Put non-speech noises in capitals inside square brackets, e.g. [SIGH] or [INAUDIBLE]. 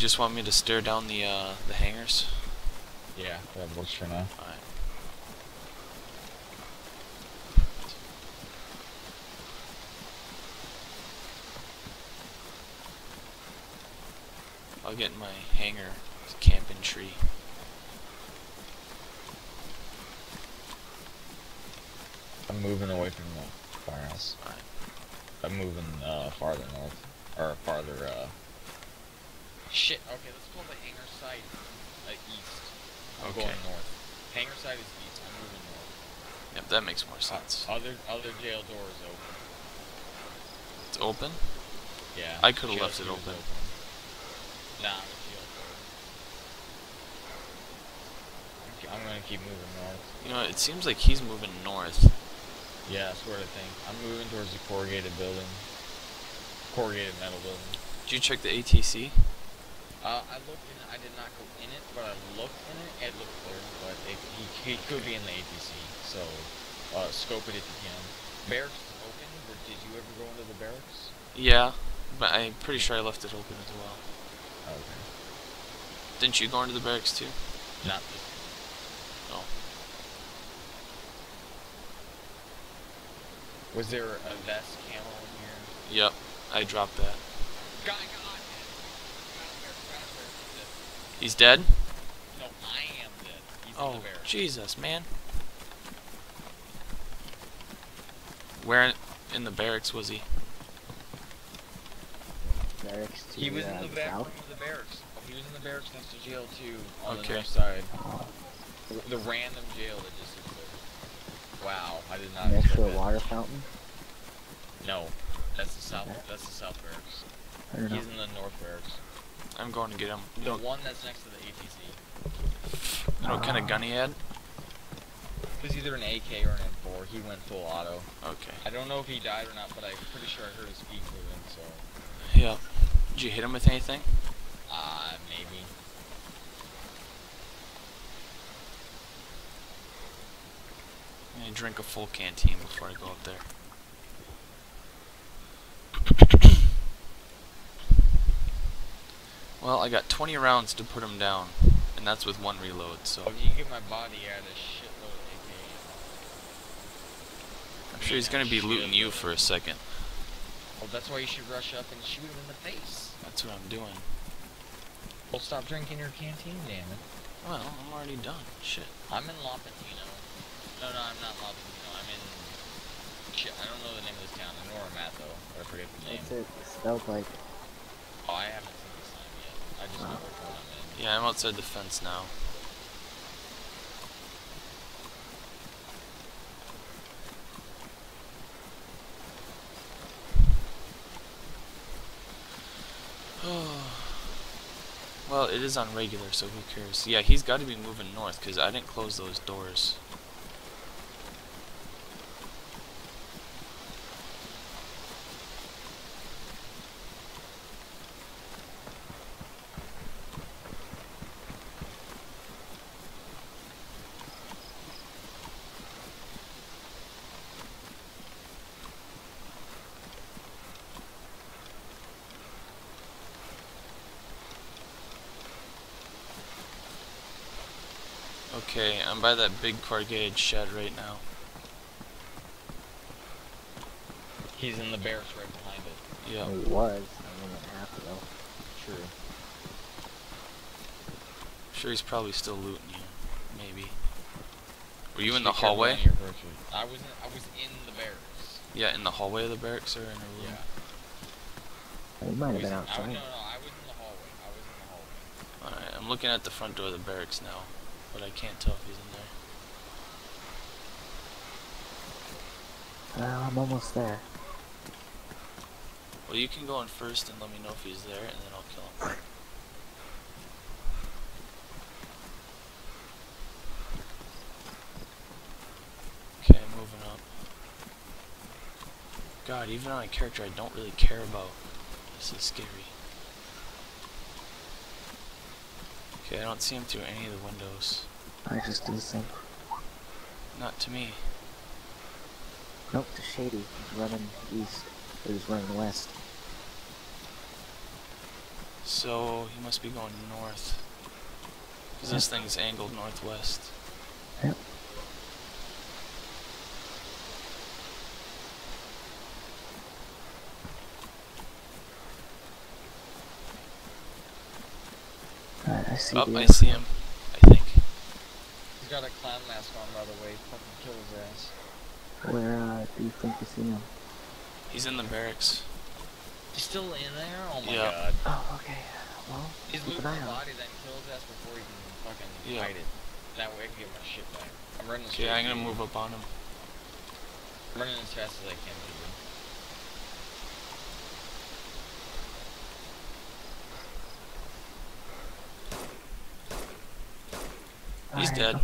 You just want me to stare down the uh, the hangars? Yeah, that works for now. Alright. I'll get in my hangar camping tree. I'm moving away from the firehouse. Alright. I'm moving uh, farther north. Or farther, uh... Shit, okay, let's pull the hangar side uh, east. I'm Okay. going north. Hangar side is east, I'm moving north. Yep, that makes more sense. Other other jail door is open. It's open? Yeah. I coulda left it is open. Nah, the jail door. Okay, I'm gonna keep moving north. You know, it seems like he's moving north. Yeah, that's what I think. I'm moving towards the corrugated building. Corrugated metal building. Did you check the ATC? Uh, I looked in it. I did not go in it, but I looked in it. It looked clear, but it, he, he could be in the ATC. So, uh, scope it if you can. Barracks is open, but did you ever go into the barracks? Yeah, but I'm pretty sure I left it open as well. Okay. Didn't you go into the barracks too? Not this. Oh. Was there a vest camo in here? Yep, I dropped that. God, God. He's dead? No, I am dead. He's in Oh, the barracks. Jesus, man. Where in- in the barracks was he? Barracks to He was uh, in the the back room south. of the barracks. Oh, he was in the barracks next to jail two on Okay. the north side. The, the random jail that just existed. Wow, I did not. Next to a that. water fountain. No, that's the south. Okay. That's the south barracks. I know. He's in the north barracks. I'm going to get him. The Don't, one that's next to the ATC. you know what kind of gun he had? It was either an AK or an M4. He went full auto. Okay. I don't know if he died or not, but I'm pretty sure I heard his feet moving. So, Yep. Did you hit him with anything? uh, maybe. I'm gonna drink a full canteen before I go up there. Well, I got 20 rounds to put him down, and that's with one reload, so Oh, you get my body out of shitload of AK. I'm sure he's gonna be looting you for a second. Well, that's why you should rush up and shoot him in the face. That's what I'm doing. Well, stop drinking your canteen, damn it. Well, I'm already done. Shit. I'm in Lopatino. No, no, I'm not Lopatino. I'm in. Shit, I don't know the name of this town. I know where I'm at though, but I forget the name. What's it spelled like? Oh, I haven't I just. Yeah, I'm outside the fence now. [SIGHS] well, it is on regular, so who cares? Yeah, he's got to be moving north because I didn't close those doors. Okay, I'm by that big corrugated shed right now. He's in the barracks right behind it. Yeah. It was a minute and a half ago. True. Sure, he's probably still looting you. Maybe. Were you in the hallway? when you're approaching. I was in, I was in the barracks. Yeah, in the hallway of the barracks or in a room? Yeah. He might have been in- I, outside. no, no, I was in the hallway. I was in the hallway. Alright, I'm looking at the front door of the barracks now, but I can't tell if he's in there. Well, I'm almost there. Well, you can go in first and let me know if he's there, and then I'll kill him. Okay, moving up. God, even on a character I don't really care about. This is scary. Okay, I don't see him through any of the windows. I just do the same. Not to me. Nope, to Shady. He's running east. Or he's running west. So he must be going north. Because this thing's angled northwest. Yep. See Oh, I see him. I think. He's got a clown mask on, by the way. Fucking kill his ass. Where uh, do you think you see him? He's in the barracks. He's still in there? Oh my Yeah. god. Oh, okay. Well, He's keep moving an the body, then kill his ass before he can fucking Yeah. hide it. That way I can get my shit back. I'm running as Okay, fast I'm as gonna I- move up on him. I'm running as fast as I can, He's dead.